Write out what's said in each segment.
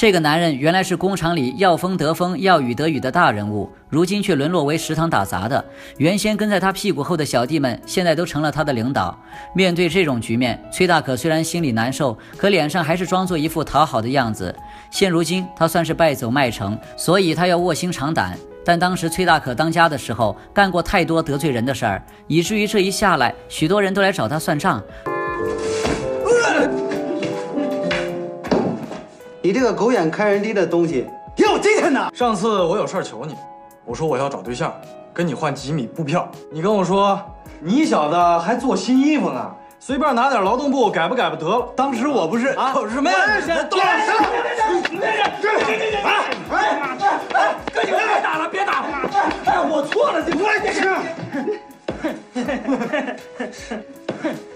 这个男人原来是工厂里要风得风、要雨得雨的大人物，如今却沦落为食堂打杂的。原先跟在他屁股后的小弟们，现在都成了他的领导。面对这种局面，崔大可虽然心里难受，可脸上还是装作一副讨好的样子。现如今他算是败走麦城，所以他要卧薪尝胆。但当时崔大可当家的时候，干过太多得罪人的事儿，以至于这一下来，许多人都来找他算账。你这个狗眼看人低的东西，挺有今天的。上次我有事求你，我说我要找对象，跟你换几米布票。你跟我说，你小子还做新衣服呢，随便拿点劳动布改不改不得了。当时我不是啊，什么呀？动手！哎哎哎！哥，你别打了，别打了！哎，我错了，你我也是。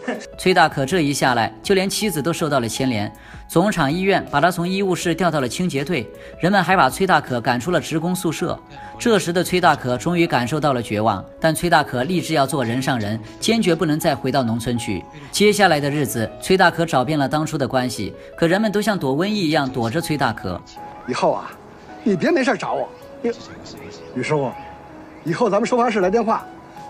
崔大可这一下来，就连妻子都受到了牵连。总厂医院把他从医务室调到了清洁队，人们还把崔大可赶出了职工宿舍。这时的崔大可终于感受到了绝望，但崔大可立志要做人上人，坚决不能再回到农村去。接下来的日子，崔大可找遍了当初的关系，可人们都像躲瘟疫一样躲着崔大可。以后啊，你别没事找我。吕师傅，以后咱们收发室来电话。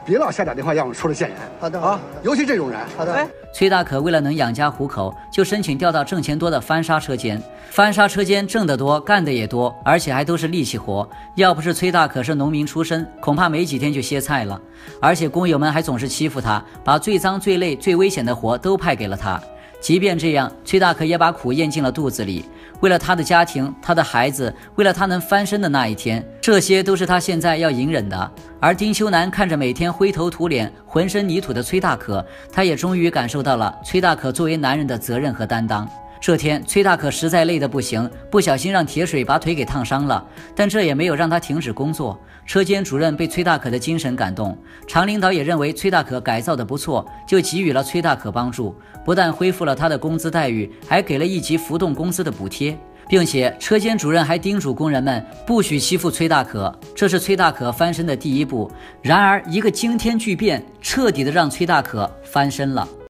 别老瞎打电话让我出来见人。好的啊，尤其这种人。好的。崔大可为了能养家糊口，就申请调到挣钱多的翻砂车间。翻砂车间挣得多，干的也多，而且还都是力气活。要不是崔大可是农民出身，恐怕没几天就歇菜了。而且工友们还总是欺负他，把最脏、最累、最危险的活都派给了他。即便这样，崔大可也把苦咽进了肚子里。为了他的家庭，他的孩子，为了他能翻身的那一天，这些都是他现在要隐忍的。而丁秋楠看着每天灰头土脸、浑身泥土的崔大可，他也终于感受到了崔大可作为男人的责任和担当。这天，崔大可实在累得不行，不小心让铁水把腿给烫伤了，但这也没有让他停止工作。车间主任被崔大可的精神感动，厂领导也认为崔大可改造的不错，就给予了崔大可帮助，不但恢复了他的工资待遇，还给了一级浮动工资的补贴，并且车间主任还叮嘱工人们不许欺负崔大可，这是崔大可翻身的第一步。然而，一个惊天巨变彻底的让崔大可翻身了。